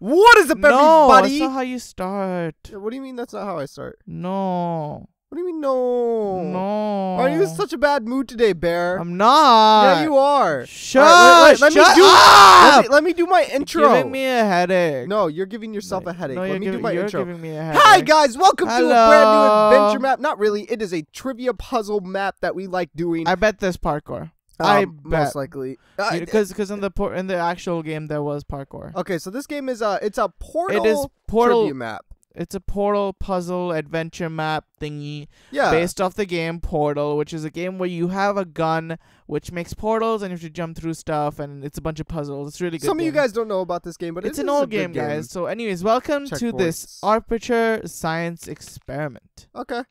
What is up, no, everybody? that's not how you start. What do you mean that's not how I start? No. What do you mean no? No. Are you in such a bad mood today, Bear? I'm not. yeah, you are. Shut right, let- let- let me shut do- up! Let me, let me do my intro. You're giving me a headache. no, you're giving yourself a headache. No, let me giving, do my you're intro. giving me a headache. Hi guys, welcome to a brand new adventure map. Not really. It is a trivia puzzle map that we like doing. I bet this parkour. I um, bet. most likely. Uh, Because because in the por- in the actual game there was parkour. okay, so this game is a it's a portal it is portal. map. It's a portal puzzle adventure map thingy Yeah. based off the game Portal, which is a game where you have a gun which makes portals and you have to jump through stuff and it's a bunch of puzzles. It's really good. Some of you guys don't know about this game, but it's it an is old good game, guys. So, anyways, welcome to this Aperture Science Experiment. Okay.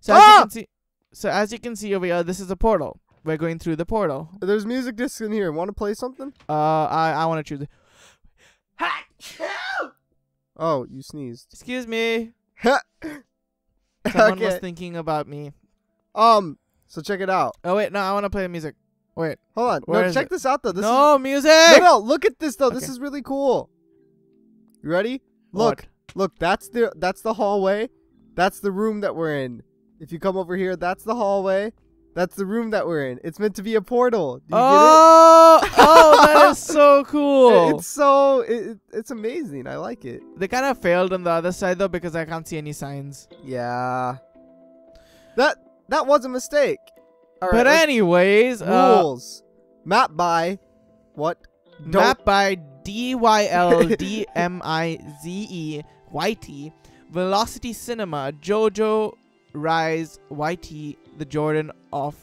So as Ah! you can see, so as you can see over here, this is a portal. We're going through the portal. There's music discs in here. Want to play something? Uh, I I want to choose. Oh, you sneezed. Excuse me. Someone was thinking about me. Um. So check it out. Oh wait, no, I want to play music. Wait, Hold on. Where no, check it? this out though. This no music. is no, no. Look at this though. This is really cool. You ready? Look, What? look. That's the that's the hallway. That's the room that we're in. If you come over here, that's the hallway. That's the room that we're in. It's meant to be a portal. Do you Oh, oh, that is so cool. It's so it, it- it's amazing. I like it. They kind of failed on the other side though because I can't see any signs. Yeah. That that was a mistake. All but anyways, uh, rules. Map by what? Don't- map by D Y L D M I Z E Y T, Velocity Cinema, Jojo Rise YT, the Jordan off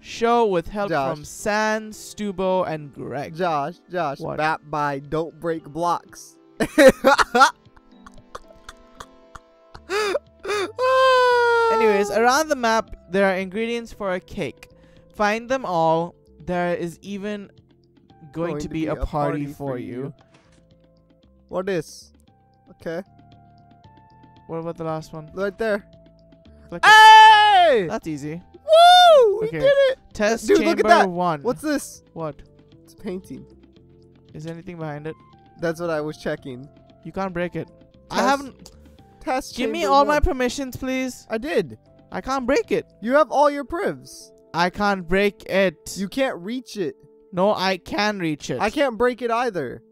show with help Josh. from San, Stubo, and Greg. Josh, Josh, What? map by don't break blocks. Anyways, around the map there are ingredients for a cake. Find them all. There is even going, to, be, a party, for you. What is? Okay, What about the last one? right there. Click it. Hey! That's easy. Woo! We Okay. did it! Test Dude, look chamber at that. one. What's this? what? It's a painting. Is there anything behind it? That's what I was checking. You can't break it. I haven't. Test Give me all my permissions, please. I did. I can't break it. You have all your privs. I can't break it. You can't reach it. no, I can reach it. I can't break it either.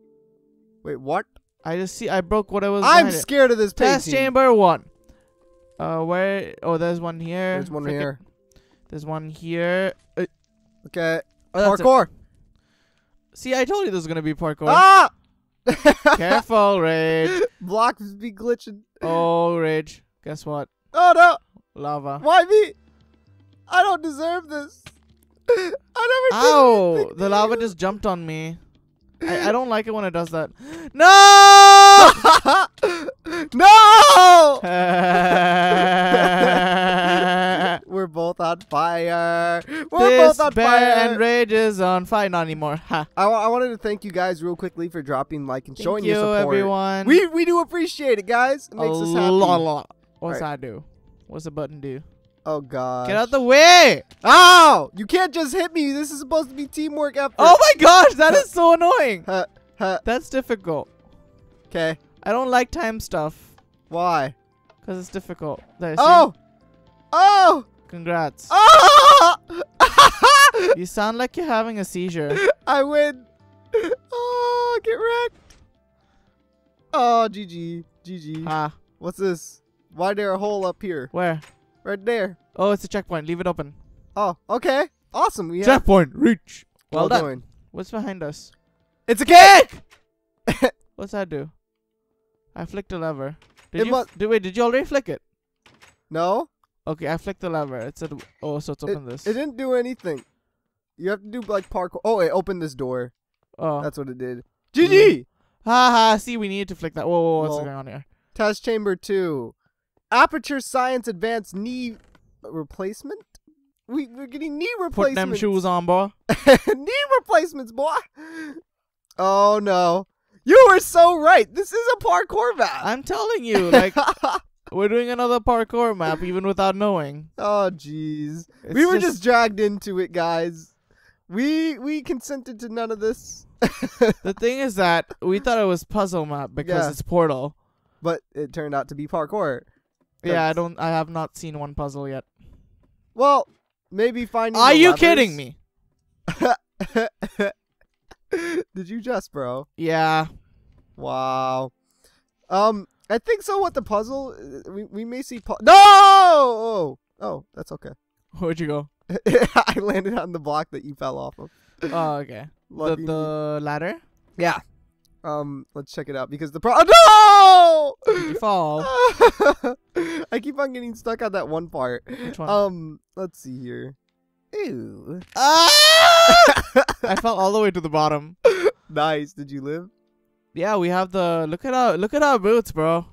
Wait, what? I just see. I broke what I was. I'm behind it. scared of this painting. Test chamber one. Uh, where? Oh, there's one here. There's one Frick it. here. There's one here. Uh, Okay. oh. Parkour. See, I told you this was gonna be parkour. Ah! Careful, Rage. Blocks be glitching. Oh, Rage. Guess what? Oh no! Lava. Why me? I don't deserve this. I never Ow! The lava just jumped on me. I, I don't like it when it does that. No! no! This on fire. We're both on bear fire. and rage is on fire. Not anymore. Ha. I, I wanted to thank you guys real quickly for dropping like and Thank showing you, your support. everyone. We we do appreciate it, guys. It a makes us happy. lot, lot. What's Alright. that do? What's the button do? Oh god. Get out the way! Ow! You can't just hit me. This is supposed to be teamwork effort. Oh my gosh, that is so annoying. That's difficult. Okay. I don't like time stuff Why? because it's difficult. There, see? Oh! oh! Congrats. Oh! You sound like you're having a seizure. I win. Oh, get wrecked. Oh, GG. GG. ah, What's this? Why there a hole up here? where? Right there. Oh, it's a checkpoint. Leave it open. Oh, okay. Awesome. We have Checkpoint reach. Well, well done. What's behind us? It's a cake. What's that do? I flicked a lever. It Did you? must- wait, did you already flick it? No, Okay, I flicked the lever. It said, oh, so it's open this. it didn't do anything. You have to do like parkour. Oh, it opened this door. oh. That's what it did. Mm. GG. Ha ha, see, we needed to flick that. Whoa, whoa, whoa what's Lol. going on here? Test chamber two. Aperture Science Advanced knee replacement. We we're getting knee replacements. Put them shoes on, boy. knee replacements, boy. Oh no. You were so right. This is a parkour map. I'm telling you, like, we're doing another parkour map even without knowing. oh jeez. We were just, dragged into it, guys. We we consented to none of this, The thing is that we thought it was puzzle map because Yeah. it's Portal. but it turned out to be parkour. Yeah, I don't. I have not seen one puzzle yet. Well, maybe finding. Are you kidding me? Did you just, bro? Yeah. Wow. Um, I think so. What the puzzle? uh, We we may see. Pu- no. Oh, oh, that's okay. Where'd you go? I landed on the block that you fell off of. Oh, okay. the the ladder. Yeah. Um, let's check it out because the pro. Oh, Did you fall? I keep on getting stuck on that one part. Which one? Um, let's see here. Ew. Ah! I fell all the way to the bottom. nice. Did you live? Yeah, we have the look at our look at our boots, bro.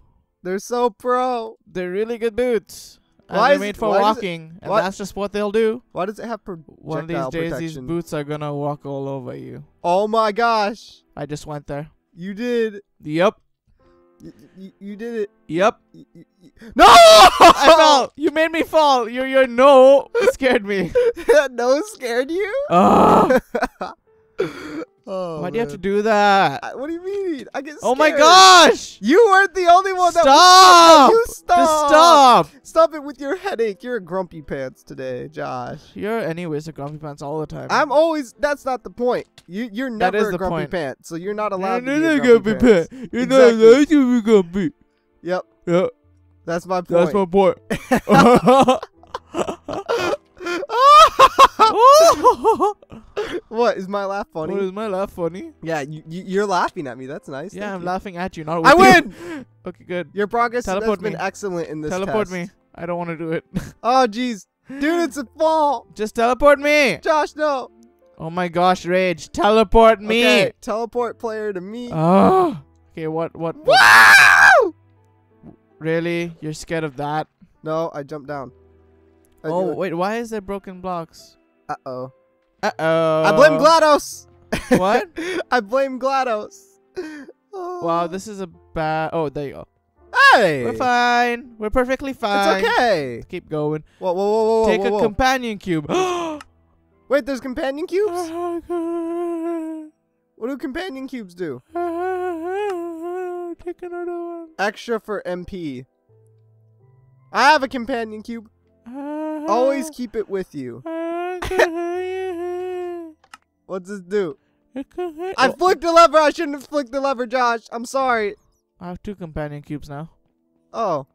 They're so pro. They're really good boots. And Why they're made it- for does it- walking, and that's just what they'll do. Why does it have One of these days, protection? these boots are gonna walk all over you. Oh my gosh. I just went there. You did. Yep. You, you, you did it. Yep. You- No! I fell. You made me fall. Your your no scared me. no scared you? Oh, oh, why do you have to do that? I- what do you mean? I get Scared. Oh my gosh! You weren't the only one that Stop! was You stop! Just stop. Stop it with your headache. You're a grumpy pants today, Josh. You're anyways a grumpy pants all the time. I'm always. That's not the point. You you're That never is a grumpy point. pants, so you're not allowed You're not to be a grumpy grumpy pants. pants. You're Exactly. not allowed to be grumpy. Yep, Yeah, that's my point. that's my point. what is my laugh funny? What is my laugh funny? yeah, you, you you're laughing at me. That's nice. Yeah, Thank I'm you. laughing at you, not with I you. win. Okay, good. Your progress has Teleport been me. excellent in this Teleport test. me. I don't want to do it. Oh jeez, dude, it's a fall. Just teleport me. Josh, no. Oh my gosh, Rage. Teleport me. Okay, teleport player to me. Oh. Okay, what, what, what? wow! Really? You're scared of that? No, I jumped down. I oh, wait, why is there broken blocks? Uh oh. Uh-oh. I blame GLaDOS. What? I blame GLaDOS. Oh. Wow, this is a bad... Oh, there you go. Hey. We're fine. We're perfectly fine. It's okay. Keep going. Whoa, whoa, whoa, whoa, whoa, Take whoa, a companion cube. Wait, there's companion cubes. What do companion cubes do? another one. Extra for MP. I have a companion cube. Always keep it with you. What's this do? I I flicked the lever. I shouldn't have flicked the lever, Josh. I'm sorry. I have two companion cubes now. Oh.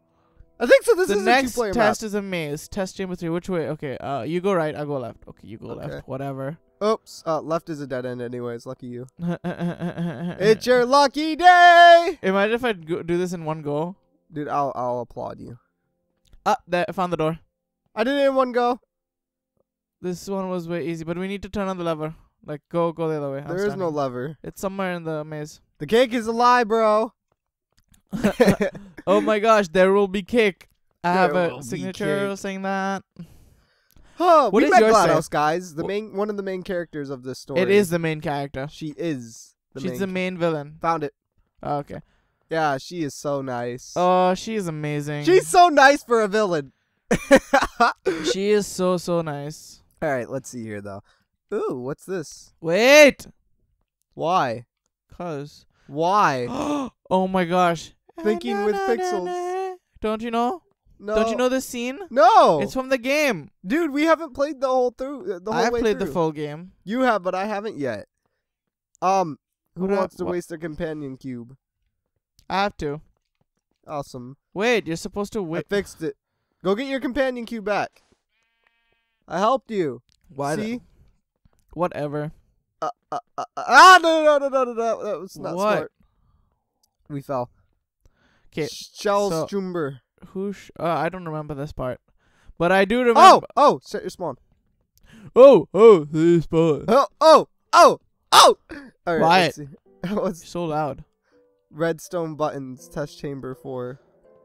I think so. This the is a next test map. is a maze. Test chamber three. Which way? Okay. Uh, you go right. I go left. Okay, you go Okay. left. Whatever. Oops. Uh, left is a dead end anyways. Lucky you. it's It's your lucky day. Imagine if I do this in one go. Dude, I'll I'll applaud you. Ah, there. I found the door. I did it in one go. This one was way easy, but we need to turn on the lever. Like, go, go the other way. I'm There is no standing. lever. It's somewhere in the maze. The cake is a lie, bro. oh my gosh, there will be cake. I have There will a be signature cake. saying that. Oh, What we is met yours say? GLaDOS, guys. The Wh- main one of the main characters of this story. It is the main character. She is the She's main. the main villain. Found it. Oh, okay. Yeah, she is so nice. Oh, she is amazing. She's so nice for a villain. she is so so nice. All right, let's see here though. Ooh, what's this? Wait, Why? cause. Why? oh my gosh. Thinking with pixels. Don't you know? No. Don't you know this scene? No. It's from the game. Dude, we haven't played the whole through uh, the whole I way played the full game. You have, but I haven't yet. Um, who What do I- wants to what- waste their companion cube? I have to. Awesome. Wait, you're supposed to wait. I fixed it. Go get your companion cube back. I helped you. Why? See? Whatever. Uh, uh, uh, uh, ah, no, no, no, no, no, no, that was not What? smart. We fell. 'Kay, Shell so- Strumber. Who? Sh- uh, I don't remember this part, but I do Oh, remember. oh, set your spawn. Oh, oh, this part. Oh, oh, oh, oh. All right, Wyatt. let's So loud. redstone buttons test chamber for?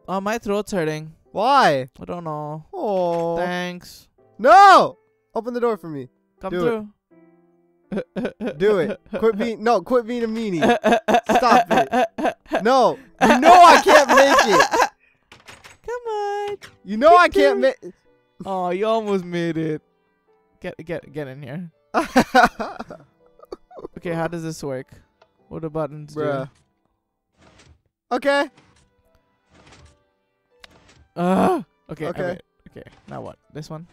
Oh, my throat's hurting. Why? I don't know. Oh, Thanks. no! Open the door for me. Come Do it. Do it. Quit being no. Quit being a meanie. Stop it. No, you know I can't make it. Come on. You know I can't make. Oh, you almost made it. Get get get in here. Okay, how does this work? What do buttons Bruh. Okay. do? Uh, okay, Okay. Okay, now what? This one?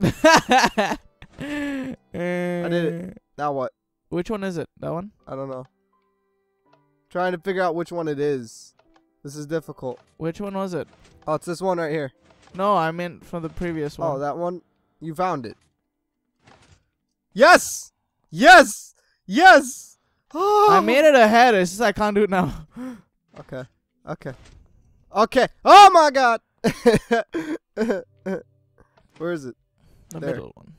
I did it. Now what? Which one is it? That one? I don't know. Trying to figure out which one it is. This is difficult. Which one was it? Oh, it's this one right here. No, I meant from the previous oh, one. Oh, that one. You found it. Yes! Yes! Yes! I made it ahead. It's just I can't do it now. Okay. Okay. Okay. Oh my god! Where is it? The There. middle one.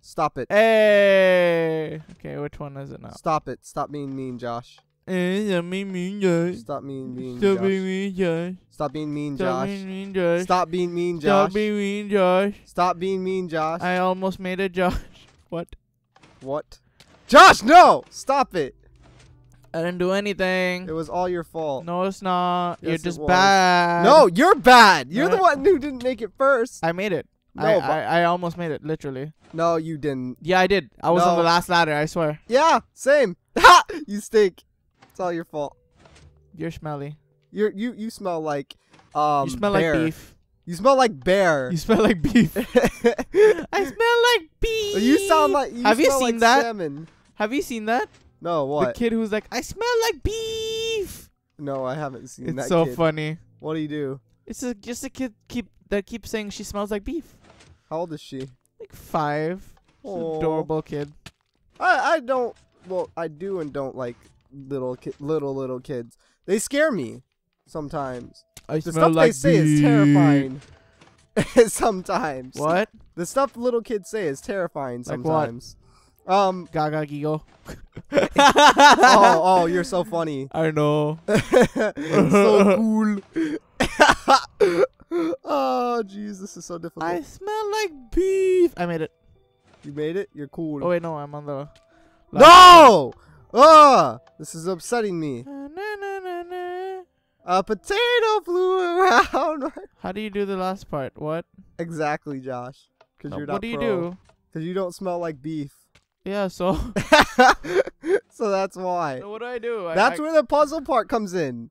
Stop it. hey. Okay, which one is it now? Stop it. Stop being mean, Josh. Eh, Stop being mean, Josh. Stop being mean, Stop Josh. being mean, Josh. Stop being mean, Stop Josh. being mean, Josh. Stop being mean, Stop Josh. being mean, Josh. Stop being mean, Josh. I almost made it, Josh. What? What? Josh, no! Stop it. I didn't do anything. It was all your fault. No, it's not. You're just bad. No, you're bad. You're the one who didn't make it first. I made it. No, I, I, I almost made it, literally. No, you didn't. Yeah, I did. I was on the last ladder, I swear. Yeah, same. Ha! You stink. It's all your fault. You're smelly. You're you you smell like um you smell bear. like beef. You smell like bear. You smell like beef. I smell like beef. you sound like you Have you seen like that? salmon. Have you seen that? No, what? The kid who's like, I smell like beef. No, I haven't seen It's that so kid. funny. What do you do? It's a, just a kid keep that keeps saying she smells like beef. How old is she? Like five. She's an Aw. adorable kid. I I don't. Well, I do and don't like little ki- little little kids. They scare me sometimes. I The smell stuff like they say is terrifying. sometimes. What? The stuff little kids say is terrifying Like what? sometimes. Um. Gaga giggle. oh, oh, you're so funny. I know. so cool. oh, jeez, this is so difficult. I smell like beef. I made it. you made it. You're cool. Oh wait, no, I'm on the. no! Oh, this is upsetting me. Na, na, na. A potato flew around. How do you do the last part? What? exactly, Josh. Because No, you're not what do you pro. do? Because you don't smell like beef. Yeah, so. so that's why. so what do I do? I, That's I, where the puzzle part comes in.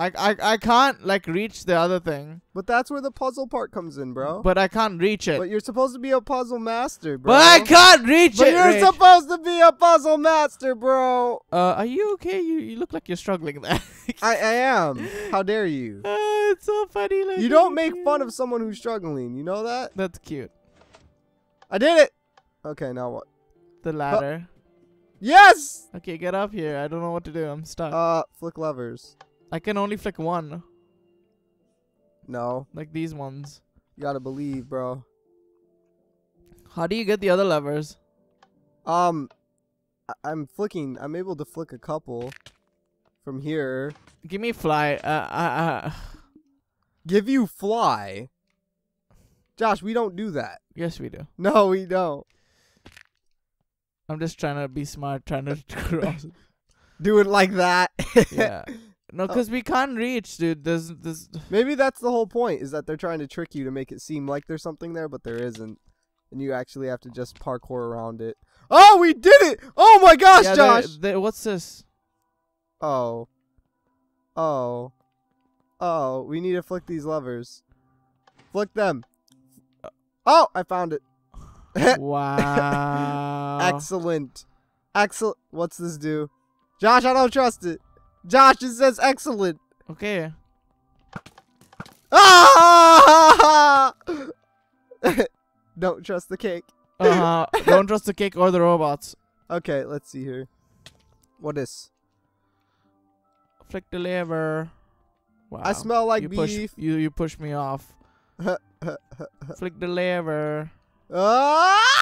I, I I can't like reach the other thing, But that's where the puzzle part comes in, bro. but I can't reach it. But you're supposed to be a puzzle master, bro. But I can't reach it! But it. you're Rich. supposed to be a puzzle master, bro. uh, are you okay? You you look like you're struggling there. I, I am. How dare you? Uh, it's so funny. Like You don't make fun of someone who's struggling. You know that? That's cute. I did it. Okay, now what? The ladder. Yes. Okay, get up here. I don't know what to do. I'm stuck. Uh, flick levers. I can only flick one, No, like these ones. you gotta believe, bro. How do you get the other levers? Um, I- I'm flicking. I'm able to flick a couple from here. Give me fly. Uh, uh, uh. Give you fly. Josh, we don't do that. Yes, we do. No, we don't. I'm just trying to be smart, trying to cross. Do it like that. yeah. No, Oh. cause we can't reach, dude. There's this. Maybe that's the whole point is that they're trying to trick you to make it seem like there's something there, but there isn't. And you actually have to just parkour around it. Oh, we did it! Oh my gosh, yeah, Josh! there- what's this? Oh. Oh. Oh, we need to flick these levers. Flick them. Oh, I found it. wow. Excellent. Excellent. What's this do? Josh, I don't trust it. Josh, it says excellent. Okay. Ah! don't trust the cake. Uh huh. Don't trust the cake or the robots. Okay, let's see here. What is? Flick the lever. Wow. I smell like you beef. push you you push me off. Flick the lever. ah!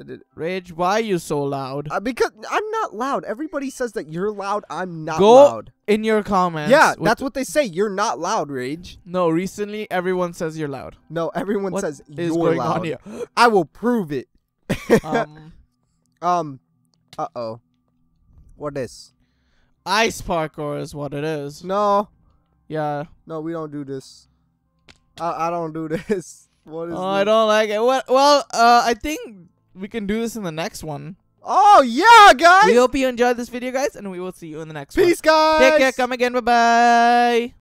I did it. Rage, why are you so loud? Uh, because I'm not loud. Everybody says that you're loud. I'm not Go loud. In your comments. Yeah, that's what they say. You're not loud, Rage. No, recently everyone says you're loud. No, everyone What says Is you're going loud. on here? I will prove it. um, um. Uh oh. What is? ice parkour is what it is. No, Yeah. no, we don't do this. I I don't do this. What is Oh, I this? don't like it. Well, well, uh, I think we can do this in the next one. Oh yeah, guys. We hope you enjoyed this video, guys, and we will see you in the next one. Peace, guys. Take care. Come again. Bye bye.